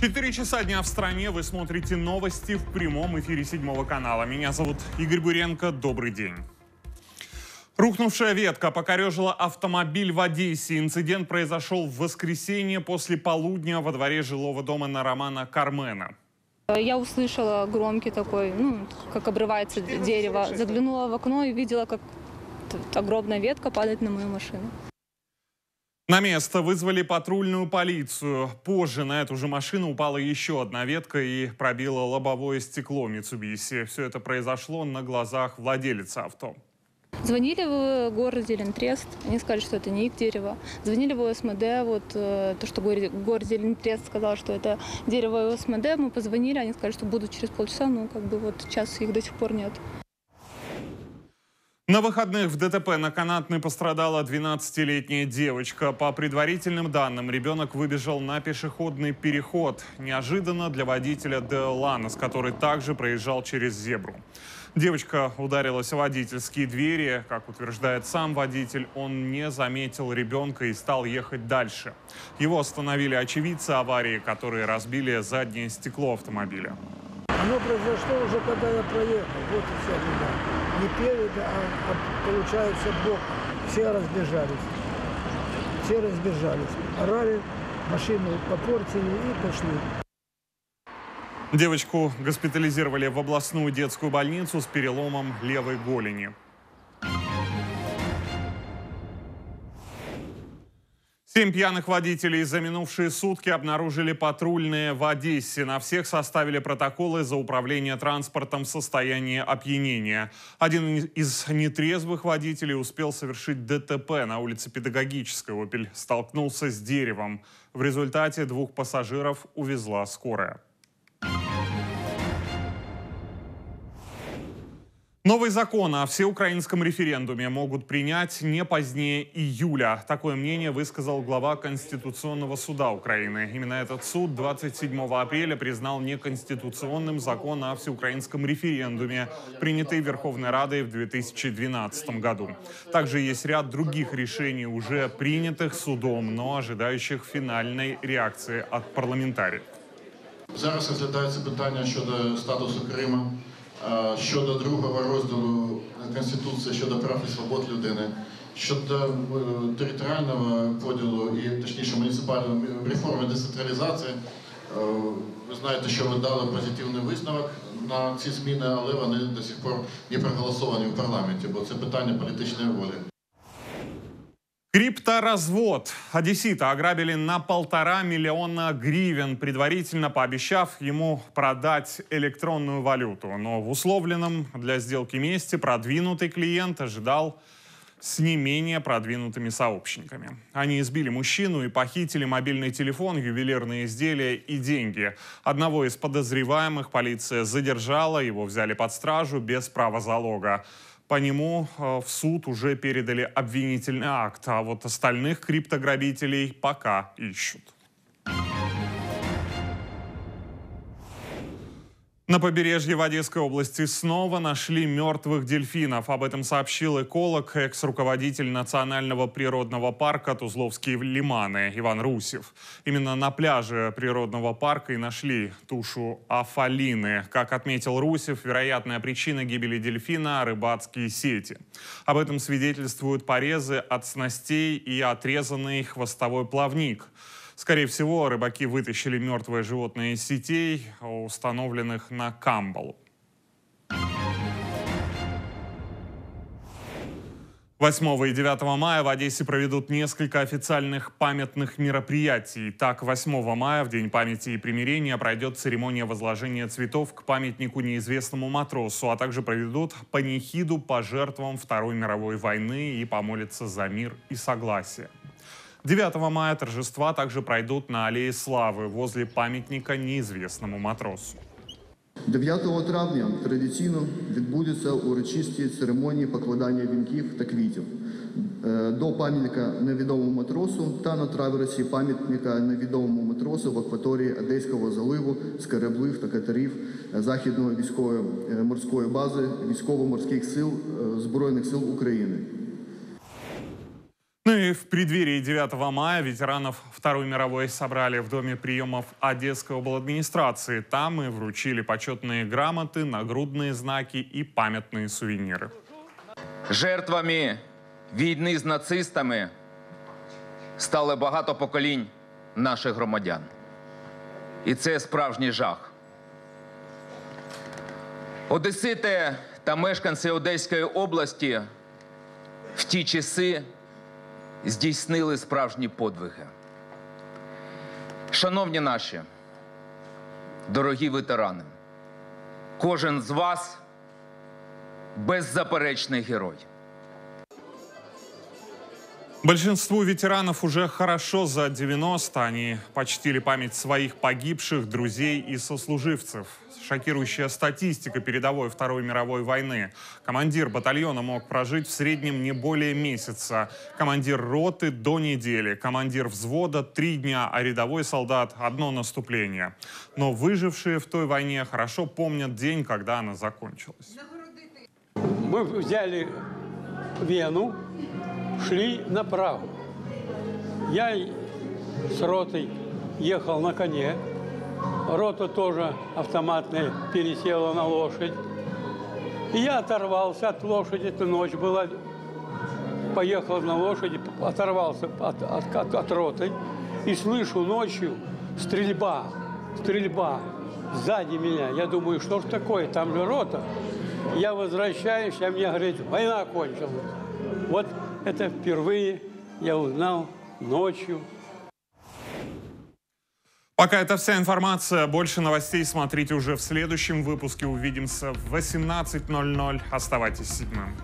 Четыре часа дня в стране. Вы смотрите новости в прямом эфире седьмого канала. Меня зовут Игорь Буренко. Добрый день. Рухнувшая ветка покорежила автомобиль в Одессе. Инцидент произошел в воскресенье после полудня во дворе жилого дома на Романа Кармена. Я услышала громкий такой, ну, как обрывается дерево. Заглянула в окно и видела, как огромная ветка падает на мою машину. На место вызвали патрульную полицию. Позже на эту же машину упала еще одна ветка и пробила лобовое стекло Митсубиси. Все это произошло на глазах владелицы авто. Звонили в город Зелентрест, они сказали, что это не их дерево. Звонили в ОСМД, вот э, то, что город, Зелентрест сказал, что это дерево ОСМД, мы позвонили, они сказали, что будут через полчаса, ну, как бы вот сейчас их до сих пор нет. На выходных в ДТП на канатной пострадала 12-летняя девочка. По предварительным данным, ребенок выбежал на пешеходный переход. Неожиданно для водителя Деоланос, который также проезжал через зебру. Девочка ударилась в водительские двери. Как утверждает сам водитель, он не заметил ребенка и стал ехать дальше. Его остановили очевидцы аварии, которые разбили заднее стекло автомобиля. Оно произошло уже, когда я проехал. Вот и вся беда. Не перед, а, а получается бок. Все разбежались. Все разбежались. Орали, машину попортили и пошли. Девочку госпитализировали в областную детскую больницу с переломом левой голени. Семь пьяных водителей за минувшие сутки обнаружили патрульные в Одессе. На всех составили протоколы за управление транспортом в состоянии опьянения. Один из нетрезвых водителей успел совершить ДТП на улице Педагогической. «Опель» столкнулся с деревом. В результате двух пассажиров увезла скорая. Новый закон о всеукраинском референдуме могут принять не позднее июля. Такое мнение высказал глава Конституционного суда Украины. Именно этот суд 27 апреля признал неконституционным закон о всеукраинском референдуме, принятый Верховной Радой в 2012 году. Также есть ряд других решений, уже принятых судом, но ожидающих финальной реакции от парламентариев. Зараз розглядається питання щодо статусу Криму, щодо другого розділу Конституції щодо прав і свобод людини, щодо е, територіального поділу і точніше муніципальної реформи децентралізації. Е, Ви знаєте, що ви дали позитивний висновок на ці зміни, але вони до сих пор не проголосовані в парламенті, бо це питання політичної волі. Крипторазвод. Одессита ограбили на полтора миллиона гривен, предварительно пообещав ему продать электронную валюту. Но в условленном для сделки месте продвинутый клиент ожидал с не менее продвинутыми сообщниками. Они избили мужчину и похитили мобильный телефон, ювелирные изделия и деньги. Одного из подозреваемых полиция задержала, его взяли под стражу без права залога. По нему э, в суд уже передали обвинительный акт, а вот остальных криптограбителей пока ищут. На побережье в Одесской области снова нашли мертвых дельфинов. Об этом сообщил эколог, экс-руководитель Национального природного парка Тузловские лиманы Иван Русев. Именно на пляже природного парка и нашли тушу афалины. Как отметил Русев, вероятная причина гибели дельфина – рыбацкие сети. Об этом свидетельствуют порезы от снастей и отрезанный хвостовой плавник – Скорее всего, рыбаки вытащили мертвое животное из сетей, установленных на камбалу. 8 и 9 мая в Одессе проведут несколько официальных памятных мероприятий. Так, 8 мая, в День памяти и примирения, пройдет церемония возложения цветов к памятнику неизвестному матросу, а также проведут панихиду по жертвам Второй мировой войны и помолятся за мир и согласие. 9 мая торжества также пройдут на Аллее Славы возле памятника неизвестному матросу. 9 травня традиційно відбудуться урочисті церемонії покладання вінків та квітів е, до пам'ятника невідомому матросу та на траверсі пам'ятника невідомому матросу в акваторії Одеського заливу з кораблів та катерів е, Західної військової е, морської бази військово-морських сил Збройних сил України. Ну и в преддверии 9 мая ветеранов Второй мировой собрали в Доме приемов Одесской обладминистрации. Там и вручили почетные грамоты, нагрудные знаки и памятные сувениры. Жертвами війни з нацистами стали багато поколінь наших громадян. І це справжній жах. Одесити та мешканці Одеської області в ті часи здійснили справжні подвиги. Шановні наші, дорогі ветерани, кожен з вас беззаперечний герой. Большинству ветеранов уже хорошо за 90. Они почтили память своих погибших, друзей и сослуживцев. Шокирующая статистика передовой Второй мировой войны. Командир батальона мог прожить в среднем не более месяца. Командир роты до недели. Командир взвода три дня, а рядовой солдат одно наступление. Но выжившие в той войне хорошо помнят день, когда она закончилась. Мы взяли Вену, шли на Прагу. Я с ротой ехал на коне. Рота тоже автоматная пересела на лошадь. И я оторвался от лошади, это ночь была. Поехал на лошади, оторвался от, от, от, от роты. И слышу ночью стрельба, стрельба сзади меня. Я думаю, что ж такое, там же рота. Я возвращаюсь, а мне говорят, война кончилась. Вот это впервые я узнал ночью. Пока это вся информация. Больше новостей смотрите уже в следующем выпуске. Увидимся в 18.00. Оставайтесь седьмым.